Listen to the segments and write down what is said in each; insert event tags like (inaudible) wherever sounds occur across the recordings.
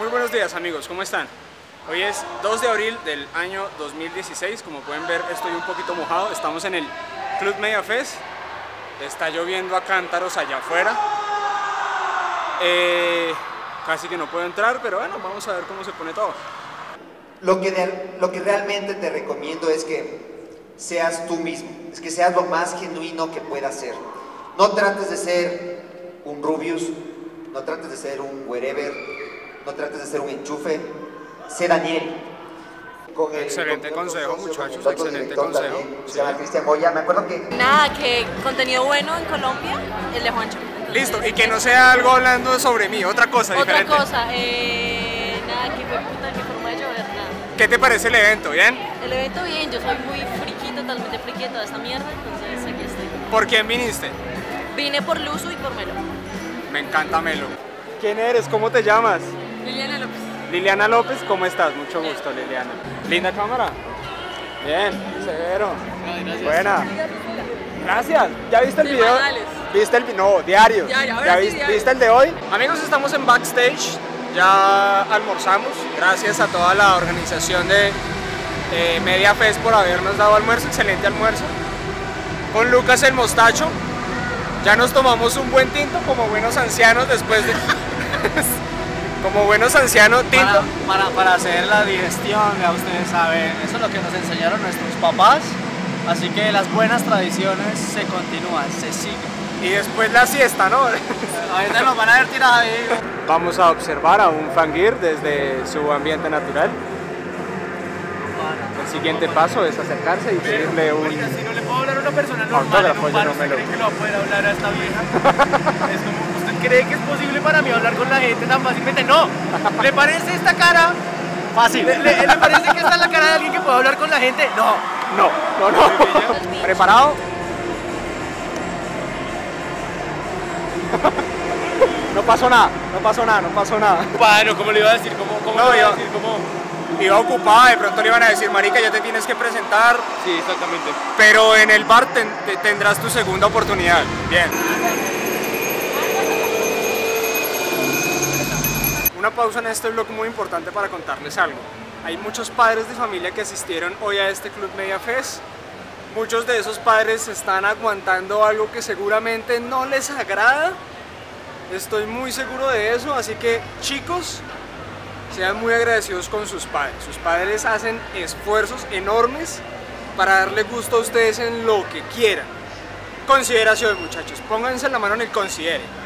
Muy buenos días amigos, ¿cómo están? Hoy es 2 de abril del año 2016, como pueden ver estoy un poquito mojado, estamos en el Club Media Fest, está lloviendo a cántaros allá afuera, eh, casi que no puedo entrar, pero bueno, vamos a ver cómo se pone todo. Lo que, lo que realmente te recomiendo es que seas tú mismo, es que seas lo más genuino que puedas ser. No trates de ser un Rubius, no trates de ser un wherever, no trates de ser un enchufe, sé Daniel. Con el- Excelente con consejo, socio, muchachos, con excelente director consejo. también, Sí. Se llama Cristian Moya, me acuerdo que Nada, que contenido bueno en Colombia, el de Juancho. Listo, y que no sea algo hablando sobre mí, otra cosa Otra diferente. cosa, eh, nada, que fue puta, que forma de llover, nada. ¿Qué te parece el evento? ¿Bien? El evento bien, yo soy muy friki, totalmente friki de toda esta mierda, entonces aquí estoy. ¿Por quién viniste? Vine por Luzu y por Melo. Me encanta Melo. ¿Quién eres? ¿Cómo te llamas? Liliana López. ¿cómo estás? Mucho gusto, Liliana. Linda cámara. Bien, severo. Buena. Gracias. ¿Ya viste el video? ¿Viste el vi- No, diarios. Diario, ahora sí, vis- diario. ¿Viste el de hoy? Amigos, estamos en backstage. Ya almorzamos. Gracias a toda la organización de eh, Media Fest por habernos dado almuerzo. Excelente almuerzo. Con Lucas el Mostacho. Ya nos tomamos un buen tinto como buenos ancianos después de... (laughs) como buenos ancianos, tinto. Para, para, para hacer la digestión, ya ustedes saben, eso es lo que nos enseñaron nuestros papás. Así que las buenas tradiciones se continúan, se siguen. Y después la siesta, ¿no? (laughs) Ahorita nos van a ver tiradas ahí. Vamos a observar a un fangir desde su ambiente natural. El siguiente paso es acercarse y pedirle un... Si no le puedo hablar a una persona normal en Autógrafo, un yo bar, no ¿usted me lo- cree que le va a poder hablar a esta vieja? (laughs) es como, ¿usted cree que es posible para mí hablar con la gente tan fácilmente? No. ¿Le parece esta cara? Fácil. ¿Le, le- le parece que esta es la cara de alguien que puede hablar con la gente? No. No, no, no. (laughs) (laughs) ¿Preparado? (laughs) No pasó nada, no pasó nada, no pasó nada. Bueno, ¿cómo le iba a decir? ¿Cómo, cómo No, le iba a decir? ¿Cómo? Iba ocupada, de pronto le iban a decir, marica, ya te tienes que presentar, Sí, exactamente. pero en el bar ten- te- tendrás tu segunda oportunidad. Bien. Una pausa en este blog muy importante para contarles algo. Hay muchos padres de familia que asistieron hoy a este Club Media Fest. Muchos de esos padres están aguantando algo que seguramente no les agrada. Estoy muy seguro de eso, así que chicos, sean muy agradecidos con sus padres. Sus padres hacen esfuerzos enormes para darle gusto a ustedes en lo que quieran. Consideración, muchachos, pónganse la mano en el considere.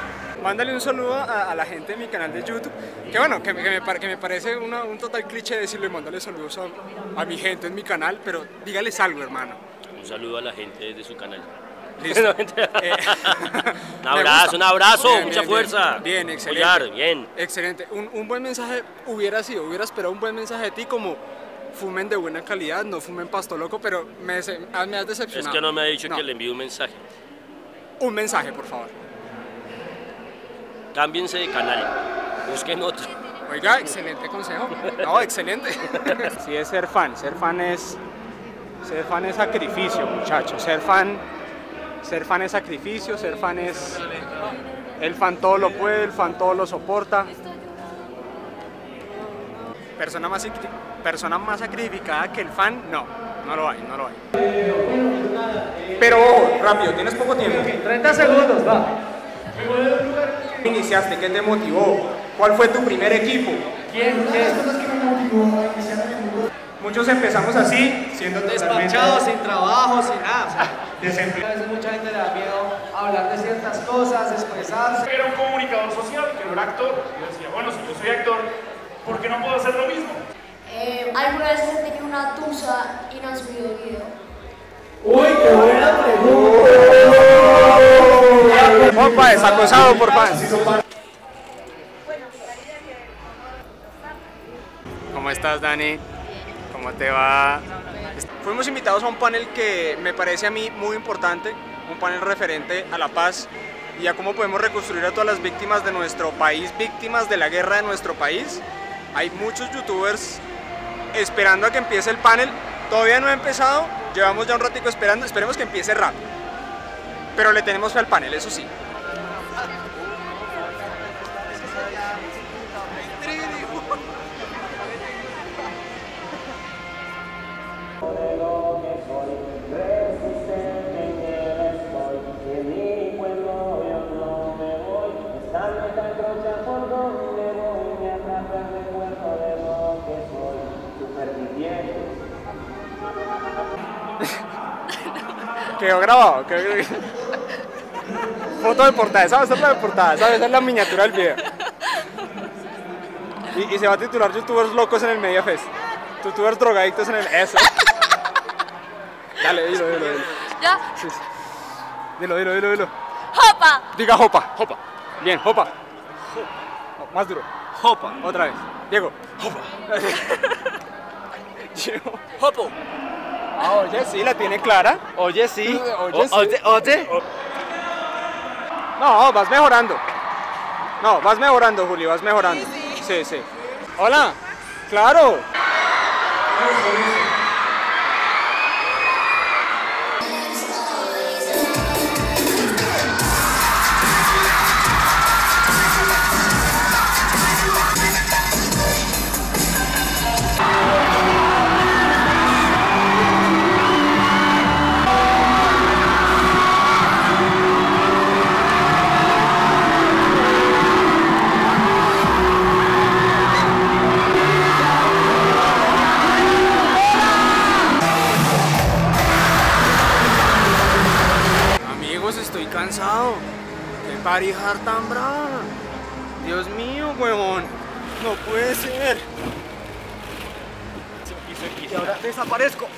Mándale un saludo a, a la gente de mi canal de YouTube, que bueno, que, me- que me, que me parece una- un total cliché decirle, mándale saludos a, a mi gente en mi canal, pero dígales algo, hermano. Un saludo a la gente de su canal. Listo. (laughs) (laughs) Eh, Un (laughs) abrazo, un abrazo, Bien, mucha bien, fuerza. Bien, excelente. Bien. Excelente. Un, un buen mensaje hubiera sido, hubiera esperado un buen mensaje de ti como fumen de buena calidad, no fumen pasto loco, pero me, me has Es decepcionado. que no me ha dicho No. que le envíe un mensaje. Un mensaje, por favor. Cámbiense de canal. Busquen otro. Oiga, excelente consejo. No, excelente. (laughs) Sí, es ser fan. Ser fan es. Ser fan es sacrificio, muchachos. Ser fan. Ser fan es sacrificio, ser fan es. El fan todo lo puede, el fan todo lo soporta. Persona más, persona más sacrificada que el fan, no, no lo hay, no lo hay. Pero ojo, rápido, tienes poco tiempo. 30 segundos, va. Iniciaste? ¿Qué te motivó? ¿Cuál fue tu primer equipo? ¿Quién? ¿Quién? Muchos empezamos así, siendo Despachado, sin trabajo, sin nada. o sea, (laughs) desempleados. A veces mucha gente le da miedo hablar de ciertas cosas, expresarse. era un comunicador social que no era actor. Yo decía, bueno, si yo soy actor, ¿por qué no puedo hacer lo mismo? Eh, ¿Alguna vez has tenido una tusa y no has subido video? Desacosado por. ¿Cómo estás, Dani? ¿Cómo te va? Fuimos invitados a un panel que me parece a mí muy importante, un panel referente a la paz y a cómo podemos reconstruir a todas las víctimas de nuestro país, víctimas de la guerra de nuestro país. Hay muchos youtubers esperando a que empiece el panel. Todavía no ha empezado, llevamos ya un ratico esperando, esperemos que empiece rápido. Pero le tenemos fe al panel, eso sí. Quedó grabado. Quedó... Foto de portada, esa va a ser la de portada, esa va a ser la miniatura del video. Y, y se va a titular Youtubers locos en el Media Fest. Youtubers drogadictos en el. Eso. Dale, dilo, dilo, dilo. ¿Ya? Sí, sí. Dilo, dilo, dilo, dilo. ¡Jopa! Diga Jopa, Jopa. Bien, Jopa. Más duro. Jopa. Otra vez. Diego. Jopa. (laughs) Diego. Jopo. Ah, oye, sí, la tiene clara. Oye, sí. (laughs) Oye, sí. Oye, oye. No, vas mejorando. No, vas mejorando, Juli, vas mejorando. Sí, sí. Hola. Claro. Tan brava. Dios mío, huevón. No puede ser. Y ahora desaparezco.